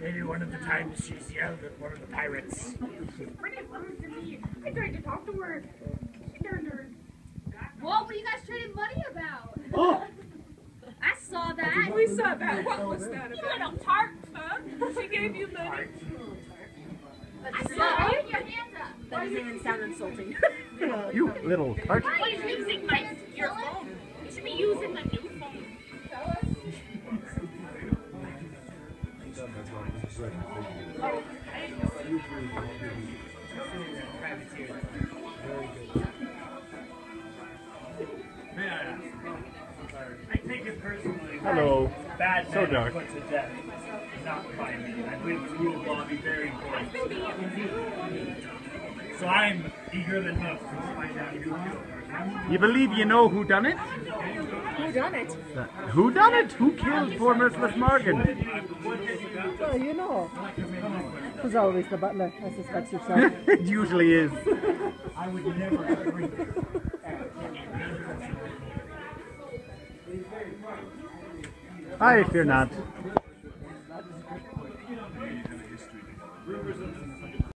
Maybe one of the times she's yelled at one of the pirates. Pretty rude to me. I tried to talk to her. She turned her. What were you guys trading money about? Oh, I saw that. We saw that. What was that You about? little tart. Huh? She gave you money. I saw it. Put your hands up. That doesn't even sound insulting. you little tart. Why are you using my your phone? You should be using the new I take it personally. Hello. Bad So dark. put to death. Not by me. I believe the rule of law be very important. So I'm eager to find out who killed. You believe you know who done it? Who done it? Uh, who done it? Who killed poor merciless Morgan? Well, you know, it was always the butler. I suspect yourself. it usually is. I would never agree. I fear not.